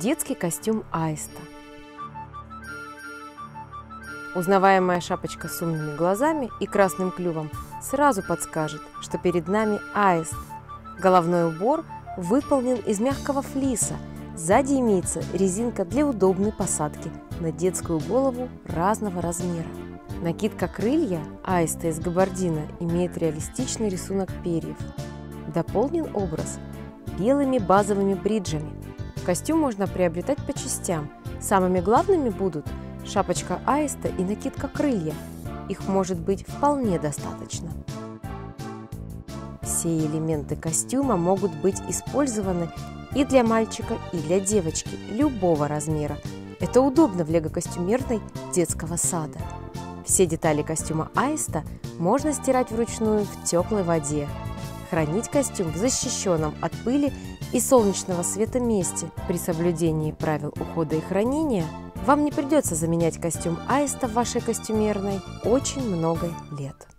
Детский костюм аиста. Узнаваемая шапочка с умными глазами и красным клювом сразу подскажет, что перед нами аист. Головной убор выполнен из мягкого флиса. Сзади имеется резинка для удобной посадки на детскую голову разного размера. Накидка крылья аиста из габардина имеет реалистичный рисунок перьев. Дополнен образ белыми базовыми бриджами. Костюм можно приобретать по частям. Самыми главными будут шапочка аиста и накидка крылья. Их может быть вполне достаточно. Все элементы костюма могут быть использованы и для мальчика, и для девочки любого размера. Это удобно в лего-костюмерной детского сада. Все детали костюма аиста можно стирать вручную в теплой воде. Хранить костюм в защищенном от пыли и солнечного света месте. При соблюдении правил ухода и хранения вам не придется заменять костюм аиста в вашей костюмерной очень много лет.